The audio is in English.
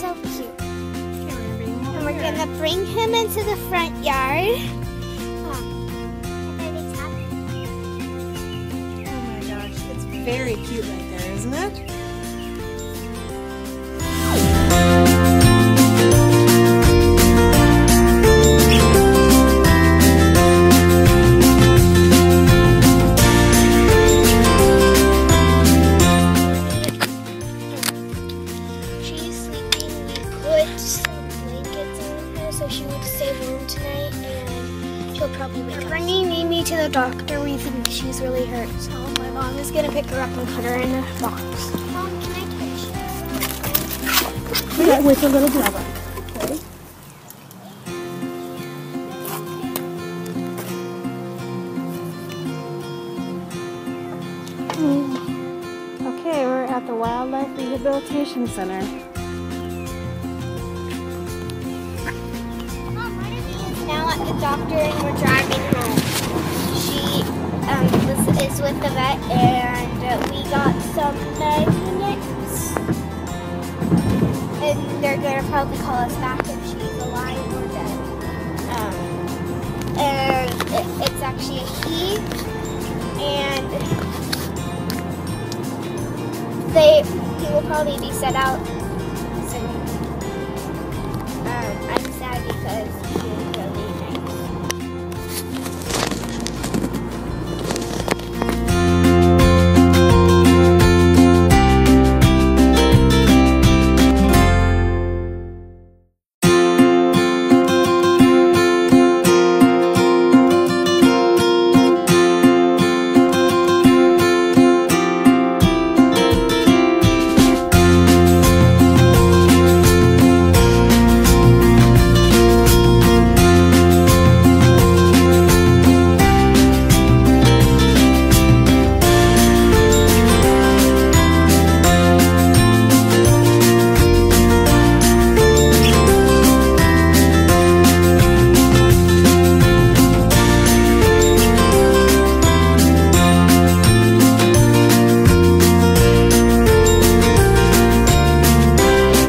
so cute. And we're gonna bring him into the front yard. Oh my gosh, it's very cute right there, isn't it? Put some blankets on her so she would stay warm tonight, and she'll probably wake We're bringing Mimi to the doctor. We think she's really hurt, so my mom is gonna pick her up and put her in a box. Mom, can I touch you? Yeah, with a little glove. Okay. Hmm. Okay, we're at the Wildlife Rehabilitation Center. The doctor and we're driving home. She um, was, is with the vet and uh, we got some measurements. And they're gonna probably call us back if she's alive or dead. Um, and it, it's actually a he. And they he will probably be set out